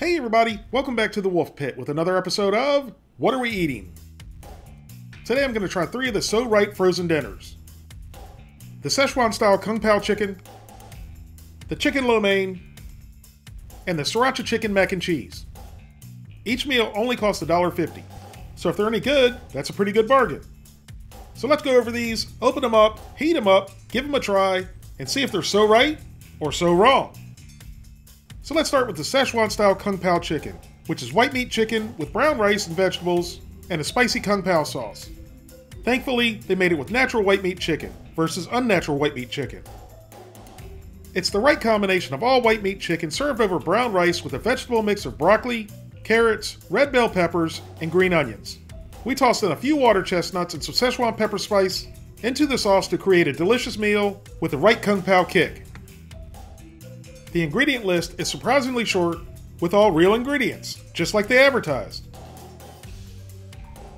Hey everybody, welcome back to the Wolfe Pit with another episode of What Are We Eating? Today I'm going to try three of the So Right frozen dinners. The Szechuan style Kung Pao chicken, the chicken lo mein, and the sriracha chicken mac and cheese. Each meal only costs $1.50, so if they're any good, that's a pretty good bargain. So let's go over these, open them up, heat them up, give them a try, and see if they're so right or so wrong. So let's start with the Szechuan style Kung Pao chicken, which is white meat chicken with brown rice and vegetables and a spicy Kung Pao sauce. Thankfully, they made it with natural white meat chicken versus unnatural white meat chicken. It's the right combination of all white meat chicken served over brown rice with a vegetable mix of broccoli, carrots, red bell peppers, and green onions. We tossed in a few water chestnuts and some Szechuan pepper spice into the sauce to create a delicious meal with the right Kung Pao kick. The ingredient list is surprisingly short with all real ingredients, just like they advertised.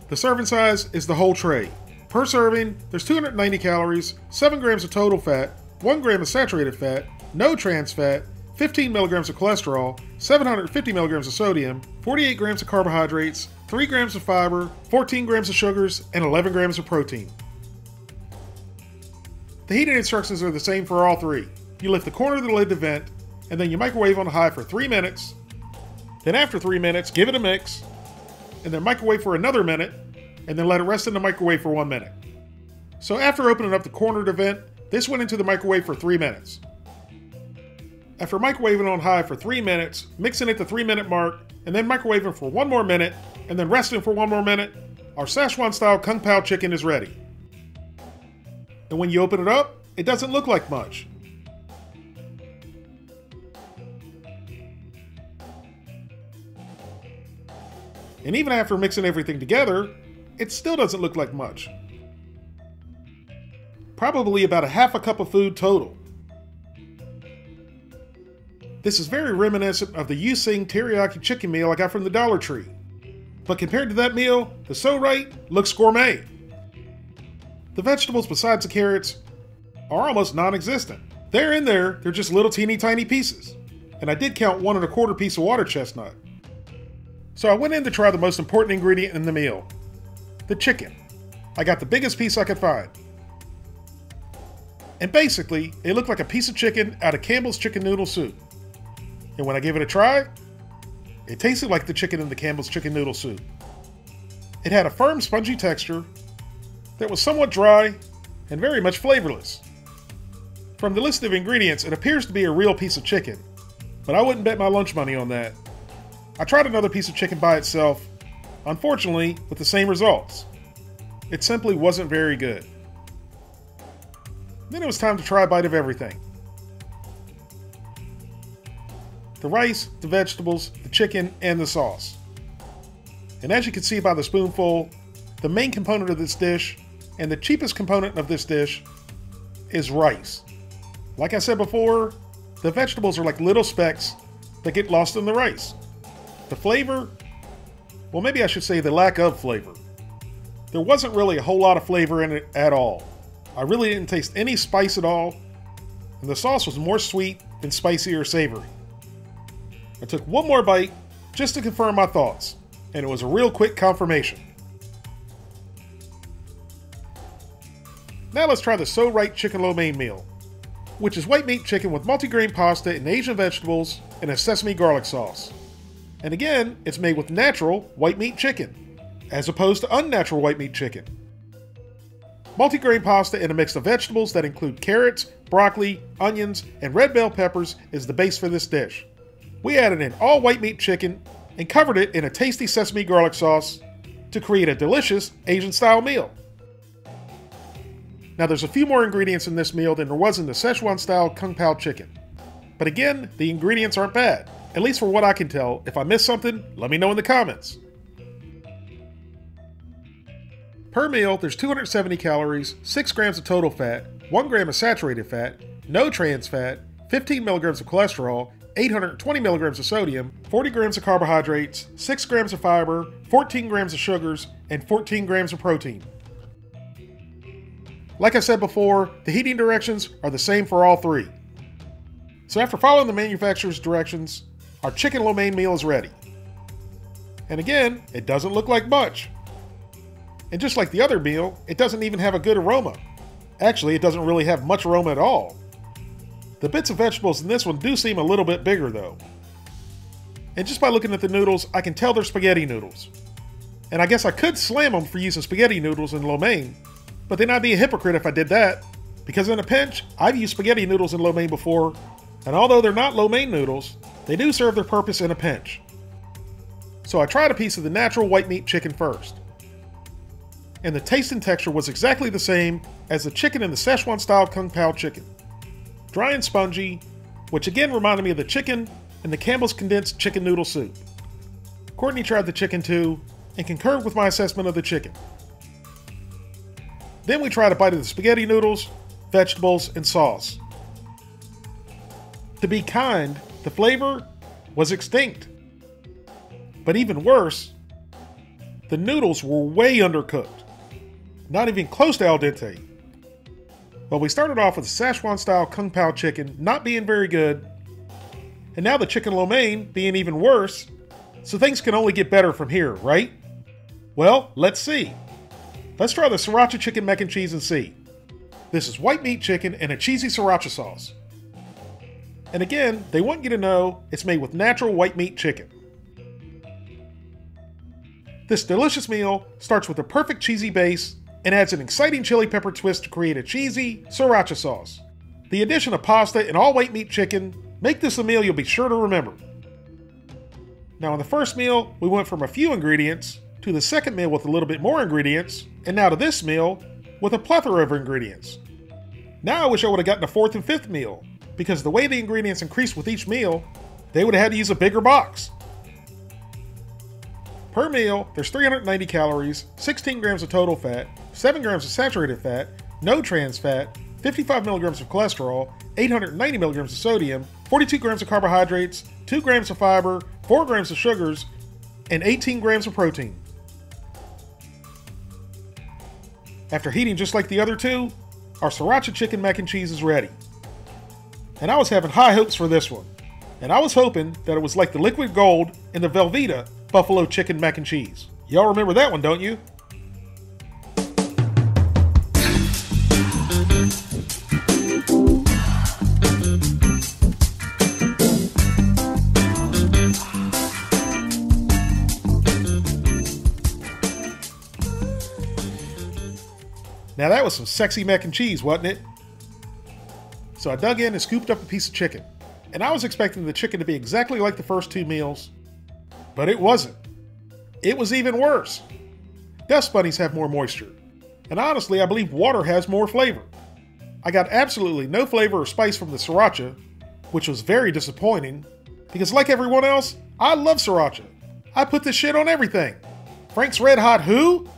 The serving size is the whole tray. Per serving, there's 290 calories, 7 grams of total fat, 1 gram of saturated fat, no trans fat, 15 milligrams of cholesterol, 750 milligrams of sodium, 48 grams of carbohydrates, 3 grams of fiber, 14 grams of sugars, and 11 grams of protein. The heating instructions are the same for all three. You lift the corner of the lid to vent, and then you microwave on high for 3 minutes. Then after 3 minutes, give it a mix, and then microwave for another minute, and then let it rest in the microwave for 1 minute. So after opening up the cornered to vent, this went into the microwave for 3 minutes. After microwaving on high for 3 minutes, mixing at the 3 minute mark, and then microwaving for 1 more minute, and then resting for 1 more minute, our Szechuan style Kung Pao chicken is ready. And when you open it up, it doesn't look like much. And even after mixing everything together, it still doesn't look like much. Probably about a half a cup of food total. This is very reminiscent of the Yusing teriyaki chicken meal I got from the Dollar Tree. But compared to that meal, the So Right looks gourmet. The vegetables besides the carrots are almost non-existent. They're in there, they're just little teeny tiny pieces. And I did count one and a quarter piece of water chestnut. So I went in to try the most important ingredient in the meal the chicken. I got the biggest piece I could find. And basically, it looked like a piece of chicken out of Campbell's chicken noodle soup. And when I gave it a try, it tasted like the chicken in the Campbell's chicken noodle soup. It had a firm, spongy texture that was somewhat dry and very much flavorless. From the list of ingredients, it appears to be a real piece of chicken, but I wouldn't bet my lunch money on that. I tried another piece of chicken by itself, unfortunately, with the same results. It simply wasn't very good. Then it was time to try a bite of everything the rice, the vegetables, the chicken, and the sauce. And as you can see by the spoonful, the main component of this dish and the cheapest component of this dish is rice. Like I said before, the vegetables are like little specks that get lost in the rice. The flavor, well, maybe I should say the lack of flavor. There wasn't really a whole lot of flavor in it at all. I really didn't taste any spice at all, and the sauce was more sweet than spicy or savory. I took one more bite just to confirm my thoughts, and it was a real quick confirmation. Now let's try the So Right Chicken Lo Mein meal, which is white meat chicken with multigrain pasta and Asian vegetables and a sesame garlic sauce. And again, it's made with natural white meat chicken, as opposed to unnatural white meat chicken. Multigrain pasta and a mix of vegetables that include carrots, broccoli, onions, and red bell peppers is the base for this dish. We added in all white meat chicken and covered it in a tasty sesame garlic sauce to create a delicious Asian style meal. Now there's a few more ingredients in this meal than there was in the Szechuan style Kung Pao chicken. But again, the ingredients aren't bad, at least for what I can tell. If I missed something, let me know in the comments. Per meal, there's 270 calories, 6 grams of total fat, 1 gram of saturated fat, no trans fat, 15 milligrams of cholesterol, 820 milligrams of sodium, 40 grams of carbohydrates, 6 grams of fiber, 14 grams of sugars, and 14 grams of protein. Like I said before, the heating directions are the same for all three. So after following the manufacturer's directions, our chicken lo mein meal is ready. And again, it doesn't look like much. And just like the other meal, it doesn't even have a good aroma. Actually, it doesn't really have much aroma at all. The bits of vegetables in this one do seem a little bit bigger though. And just by looking at the noodles, I can tell they're spaghetti noodles. And I guess I could slam them for using spaghetti noodles in lo mein, but then I'd be a hypocrite if I did that, because in a pinch, I've used spaghetti noodles in lo mein before, and although they're not lo mein noodles, they do serve their purpose in a pinch. So I tried a piece of the natural white meat chicken first. And the taste and texture was exactly the same as the chicken in the Szechuan style Kung Pao chicken. Dry and spongy, which again reminded me of the chicken in the Campbell's condensed chicken noodle soup. Courtney tried the chicken too and concurred with my assessment of the chicken. Then we tried a bite of the spaghetti noodles, vegetables, and sauce. To be kind, the flavor was extinct. But even worse, the noodles were way undercooked, not even close to al dente. Well, we started off with Szechuan style Kung Pao chicken not being very good, and now the chicken lo mein being even worse, so things can only get better from here, right? Well, let's see. Let's try the sriracha chicken mac and cheese and see. This is white meat chicken and a cheesy sriracha sauce. And again, they want you to know it's made with natural white meat chicken. This delicious meal starts with a perfect cheesy base and adds an exciting chili pepper twist to create a cheesy sriracha sauce. The addition of pasta and all white meat chicken make this a meal you'll be sure to remember. Now, in the first meal, we went from a few ingredients to the second meal with a little bit more ingredients, and now to this meal with a plethora of ingredients. Now I wish I would have gotten a fourth and fifth meal, because the way the ingredients increased with each meal, they would have had to use a bigger box. Per meal, there's 390 calories, 16 grams of total fat, 7 grams of saturated fat, no trans fat, 55 milligrams of cholesterol, 890 milligrams of sodium, 42 grams of carbohydrates, 2 grams of fiber, 4 grams of sugars, and 18 grams of protein. After heating just like the other two, our sriracha chicken mac and cheese is ready. And I was having high hopes for this one. And I was hoping that it was like the liquid gold in the Velveeta buffalo chicken mac and cheese. Y'all remember that one, don't you? Now that was some sexy mac and cheese, wasn't it? So I dug in and scooped up a piece of chicken. And I was expecting the chicken to be exactly like the first two meals, but it wasn't. It was even worse. Dust bunnies have more moisture, and honestly, I believe water has more flavor. I got absolutely no flavor or spice from the sriracha, which was very disappointing, because like everyone else, I love sriracha. I put this shit on everything. Frank's Red Hot who?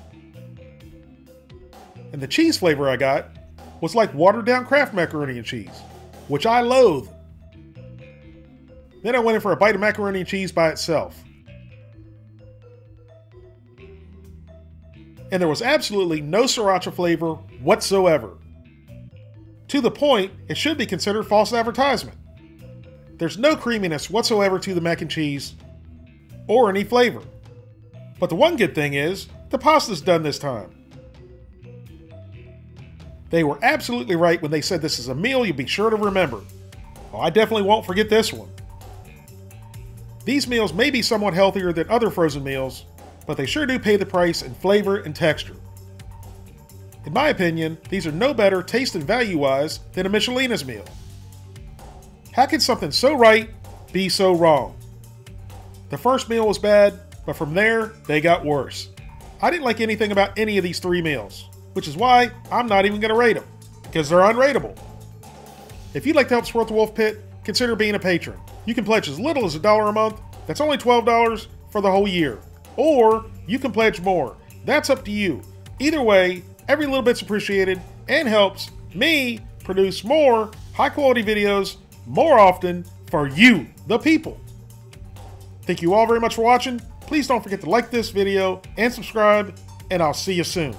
And the cheese flavor I got was like watered down Kraft macaroni and cheese, which I loathe. Then I went in for a bite of macaroni and cheese by itself. And there was absolutely no sriracha flavor whatsoever. To the point, it should be considered false advertisement. There's no creaminess whatsoever to the mac and cheese, or any flavor. But the one good thing is, the pasta's done this time. They were absolutely right when they said this is a meal you'll be sure to remember. Well, I definitely won't forget this one. These meals may be somewhat healthier than other frozen meals, but they sure do pay the price in flavor and texture. In my opinion, these are no better taste and value wise than a Michelina's meal. How can something so right be so wrong? The first meal was bad, but from there, they got worse. I didn't like anything about any of these three meals which is why I'm not even going to rate them, because they're unrateable. If you'd like to help support the Wolfe Pit, consider being a patron. You can pledge as little as a dollar a month, that's only $12 for the whole year. Or you can pledge more, that's up to you. Either way, every little bit's appreciated and helps me produce more high quality videos more often for you, the people. Thank you all very much for watching. Please don't forget to like this video and subscribe, and I'll see you soon.